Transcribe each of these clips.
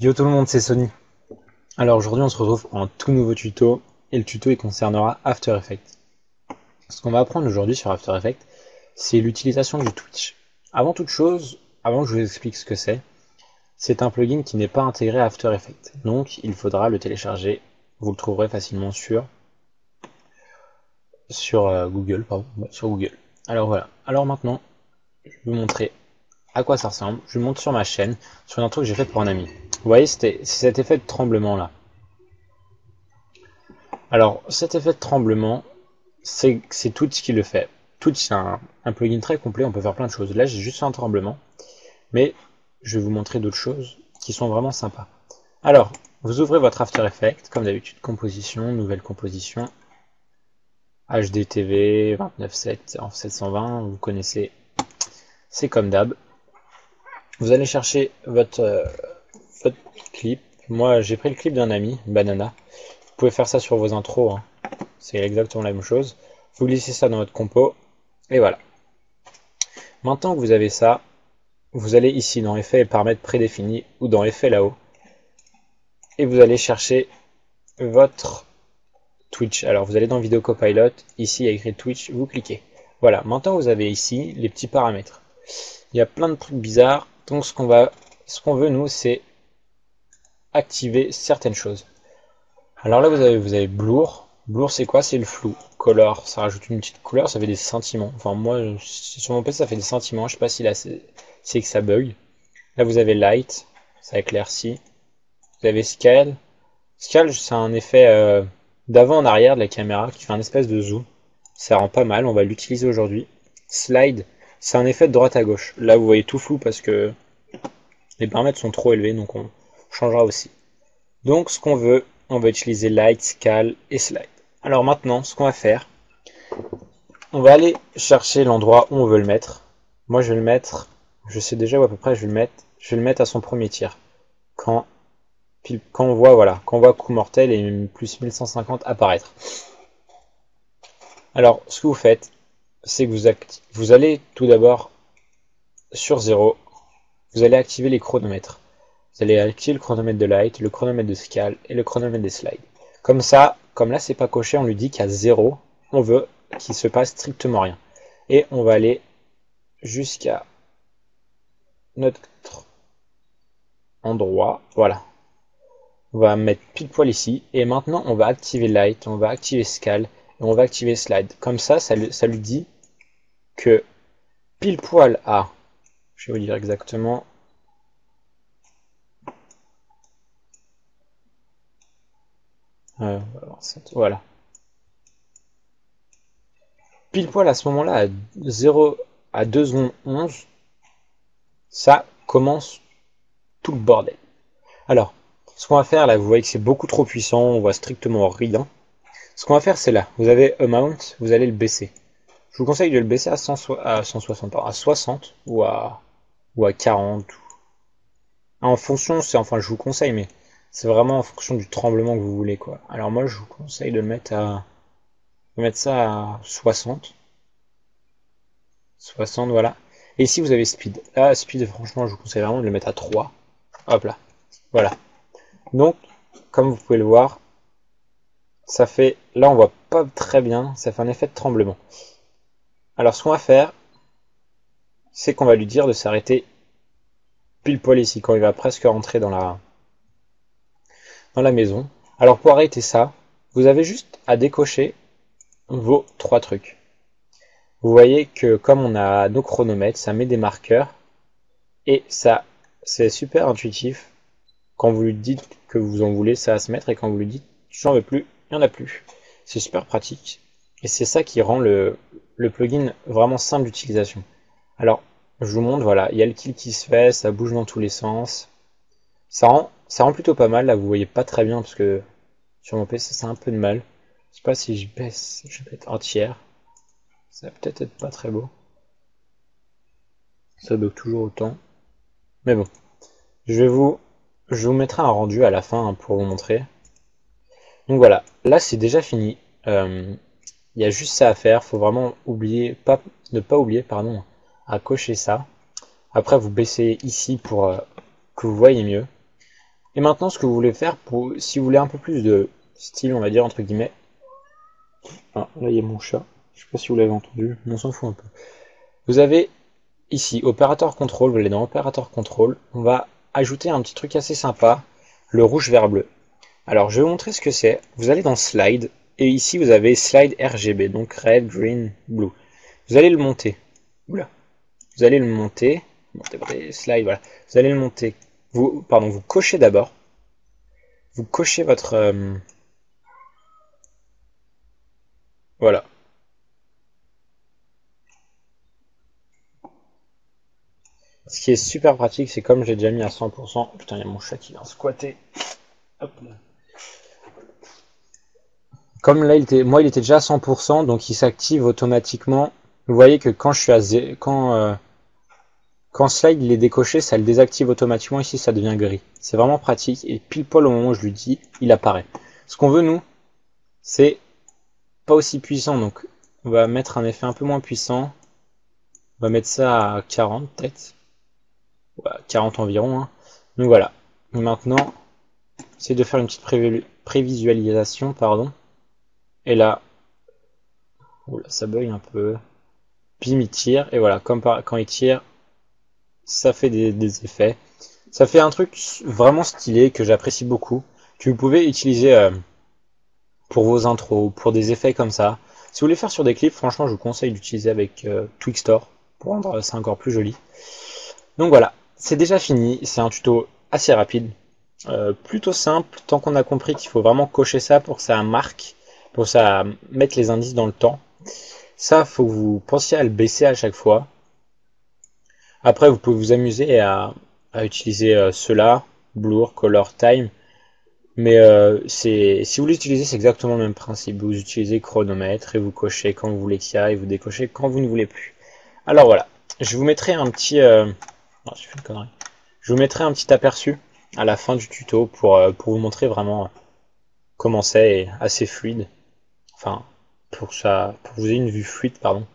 Yo tout le monde, c'est Sony. Alors aujourd'hui on se retrouve pour un tout nouveau tuto et le tuto il concernera After Effects. Ce qu'on va apprendre aujourd'hui sur After Effects, c'est l'utilisation du Twitch. Avant toute chose, avant que je vous explique ce que c'est, c'est un plugin qui n'est pas intégré à After Effects. Donc il faudra le télécharger. Vous le trouverez facilement sur euh, Google, pardon. Alors voilà. Alors maintenant, je vais vous montrer à quoi ça ressemble. Je vous montre sur ma chaîne, sur une intro que j'ai faite pour un ami. Vous voyez, c'est cet effet de tremblement là. Alors, cet effet de tremblement, c'est Twitch qui le fait. Twitch, c'est un, plugin très complet, on peut faire plein de choses. Là, j'ai juste un tremblement, mais je vais vous montrer d'autres choses qui sont vraiment sympas. Alors, vous ouvrez votre After Effects, comme d'habitude, composition, nouvelle composition, HDTV, 29.7 en 720, vous connaissez, c'est comme d'hab. Vous allez chercher euh, votre clip. Moi, j'ai pris le clip d'un ami, Banana. Vous pouvez faire ça sur vos intros. Hein. C'est exactement la même chose. Vous glissez ça dans votre compo. Et voilà. Maintenant que vous avez ça, vous allez ici dans Effets et paramètres prédéfinis ou dans Effets là-haut. Et vous allez chercher votre Twitch. Alors vous allez dans Vidéo Copilot. Ici, il y a écrit Twitch. Vous cliquez. Voilà. Maintenant, vous avez ici les petits paramètres. Il y a plein de trucs bizarres. Donc ce qu'on va, ce qu'on veut nous, c'est activer certaines choses. Alors là, vous avez, vous avez Blur. Blur, c'est quoi? C'est le flou. Color, ça rajoute une petite couleur, ça fait des sentiments. Enfin, moi, sur mon PC, ça fait des sentiments. Je sais pas si là, c'est que ça bug. Là, vous avez Light, ça éclaircit. Vous avez Scale. Scale, c'est un effet euh, d'avant en arrière de la caméra qui fait un espèce de zoom. Ça rend pas mal, on va l'utiliser aujourd'hui. Slide, c'est un effet de droite à gauche. Là, vous voyez tout flou parce que les paramètres sont trop élevés, donc on changera aussi. Donc, ce qu'on veut, on va utiliser Light, Scale et Slide. Alors maintenant, ce qu'on va faire, on va aller chercher l'endroit où on veut le mettre. Moi, je vais le mettre, je sais déjà où à peu près je vais le mettre. Je vais le mettre à son premier tir. Quand, quand on voit, voilà, quand on voit coup mortel et plus 1150 apparaître. Alors, ce que vous faites, c'est que vous, vous allez tout d'abord sur 0, vous allez activer les chronomètres. Allez activer le chronomètre de light, le chronomètre de scale et le chronomètre des slides. Comme ça, comme là c'est pas coché, on lui dit qu'à 0, on veut qu'il se passe strictement rien. Et on va aller jusqu'à notre endroit, voilà. On va mettre pile poil ici, et maintenant on va activer light, on va activer scale, et on va activer slide. Comme ça, ça, lui dit que pile poil à, je vais vous dire exactement, euh, voilà. Pile poil à ce moment-là, à 0 à 2 secondes 11, ça commence tout le bordel. Alors, ce qu'on va faire là, vous voyez que c'est beaucoup trop puissant, on voit strictement rien. Ce qu'on va faire, c'est là. Vous avez Amount, vous allez le baisser. Je vous conseille de le baisser à, 160, à 60 ou à, ou à 40. En fonction, c'est enfin, je vous conseille, mais c'est vraiment en fonction du tremblement que vous voulez, quoi. Alors moi, je vous conseille de le mettre à, mettre ça à 60. 60, voilà. Et ici, vous avez Speed. Là, Speed, franchement, je vous conseille vraiment de le mettre à 3. Hop là. Voilà. Donc, comme vous pouvez le voir, ça fait, là on voit pas très bien, ça fait un effet de tremblement. Alors ce qu'on va faire, c'est qu'on va lui dire de s'arrêter pile poil ici, quand il va presque rentrer dans la, la maison. Alors pour arrêter ça, vous avez juste à décocher vos trois trucs. Vous voyez que comme on a nos chronomètres, ça met des marqueurs et ça c'est super intuitif. Quand vous lui dites que vous en voulez, ça va se mettre et quand vous lui dites j'en veux plus, il n'y en a plus. C'est super pratique. Et c'est ça qui rend le, plugin vraiment simple d'utilisation. Alors, je vous montre, voilà, il y a le kill qui se fait, ça bouge dans tous les sens. Ça rend, ça rend plutôt pas mal, là vous voyez pas très bien parce que sur mon PC c'est un peu de mal. Je sais pas si je baisse, je vais mettre entière. Ça va peut-être être pas très beau. Ça bug toujours autant. Mais bon. Je vais vous, je vous mettrai un rendu à la fin hein, pour vous montrer. Donc voilà, là c'est déjà fini. Euh, il y a juste ça à faire. Faut vraiment oublier, pas, ne pas oublier, pardon, à cocher ça. Après, vous baissez ici pour euh, que vous voyez mieux. Et maintenant, ce que vous voulez faire, pour, si vous voulez un peu plus de style, on va dire, entre guillemets. Ah, là, il y a mon chat. Je sais pas si vous l'avez entendu, on s'en fout un peu. Vous avez ici opérateur contrôle, vous allez dans opérateur contrôle, on va ajouter un petit truc assez sympa, le rouge vert bleu. Alors je vais vous montrer ce que c'est. Vous allez dans slide et ici vous avez slide RGB, donc red, green, blue. Vous allez le monter. Oula. Vous allez le monter. Vous allez le monter. Vous, pardon, vous cochez d'abord. Vous cochez votre. Euh, voilà. Ce qui est super pratique, c'est comme j'ai déjà mis à 100%. Putain, il y a mon chat qui vient squatter. Comme là, il était, moi, il était déjà à 100%, donc il s'active automatiquement. Vous voyez que quand je suis à quand euh, quand slide il est décoché, ça le désactive automatiquement. Ici, ça devient gris. C'est vraiment pratique. Et pile poil au moment où je lui dis, il apparaît. Ce qu'on veut nous, c'est pas aussi puissant. Donc, on va mettre un effet un peu moins puissant. On va mettre ça à 40 peut-être. 40 environ. Hein. Donc voilà. Maintenant, c'est de faire une petite prévisualisation, pardon. Et là, ça bug un peu. Puis il tire, et voilà, comme quand il tire, ça fait des, effets. Ça fait un truc vraiment stylé que j'apprécie beaucoup, que vous pouvez utiliser euh, pour vos intros, pour des effets comme ça. Si vous voulez faire sur des clips, franchement, je vous conseille d'utiliser avec euh, pour rendre ça encore plus joli. Donc voilà, c'est déjà fini, c'est un tuto assez rapide, euh, plutôt simple, tant qu'on a compris qu'il faut vraiment cocher ça pour que ça marque, pour que ça mette les indices dans le temps. Ça, faut que vous pensiez à le baisser à chaque fois. Après, vous pouvez vous amuser à, utiliser euh, cela, Blur, Color, Time. Mais euh, si vous l'utilisez, c'est exactement le même principe. Vous utilisez chronomètre et vous cochez quand vous voulez qu'il y aille, vous décochez quand vous ne voulez plus. Alors voilà, je vous mettrai un petit... Je vous mettrai un petit aperçu à la fin du tuto pour, euh, pour vous montrer vraiment comment c'est assez fluide. Enfin, pour, ça, pour vous ayez une vue fluide, pardon.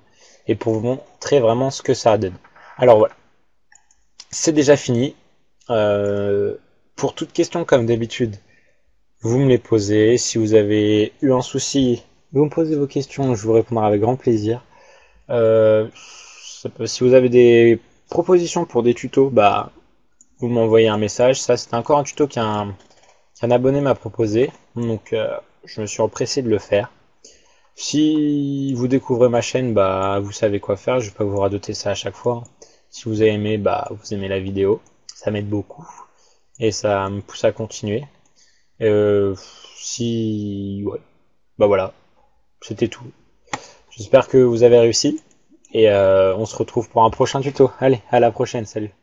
Et pour vous montrer vraiment ce que ça donne. Alors voilà. C'est déjà fini. Euh, pour toute question comme d'habitude, vous me les posez. Si vous avez eu un souci, vous me posez vos questions, je vous répondrai avec grand plaisir. Euh, si vous avez des propositions pour des tutos, bah, vous m'envoyez un message. Ça, c'était encore un tuto qu'un abonné m'a proposé. Donc, euh, je me suis empressé de le faire. Si vous découvrez ma chaîne, bah, vous savez quoi faire. Je vais pas vous radoter ça à chaque fois. Si vous avez aimé, bah, vous aimez la vidéo. Ça m'aide beaucoup. Et ça me pousse à continuer. Euh, si, ouais. Bah voilà. C'était tout. J'espère que vous avez réussi. Et euh, on se retrouve pour un prochain tuto. Allez, à la prochaine, salut